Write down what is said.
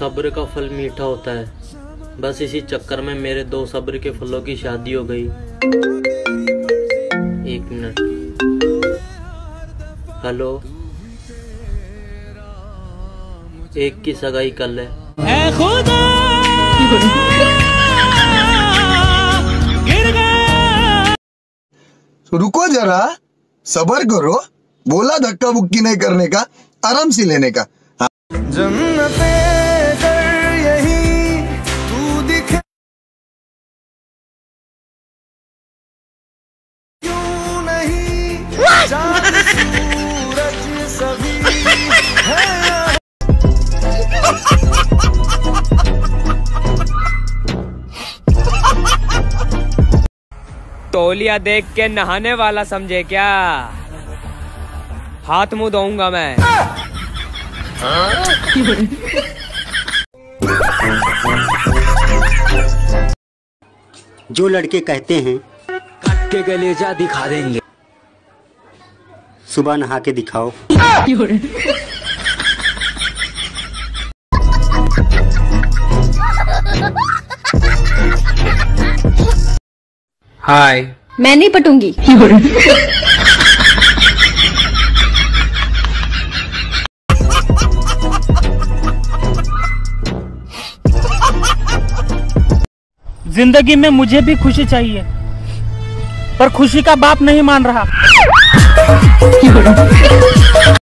सब्र का फल मीठा होता है। बस इसी चक्कर में मेरे दो सब्र के फलों की शादी हो गई। एक मिनट। हेलो। एक की सगाई कल है। रुको जरा सबर करो। बोला धक्का बुक्की नहीं करने का आराम से लेने का। जन्नते सभी। है तौलिया देख के नहाने वाला समझे क्या? हाथ मुँह धोऊँगा मैं। जो लड़के कहते हैं कट के गलेजा दिखा देंगे। सुबह नहा के दिखाओ। हाय। मैं नहीं पटूँगी। ज़िंदगी में मुझे भी खुशी चाहिए पर खुशी का बाप नहीं मान रहा। 一会儿